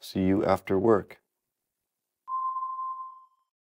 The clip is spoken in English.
See you after work.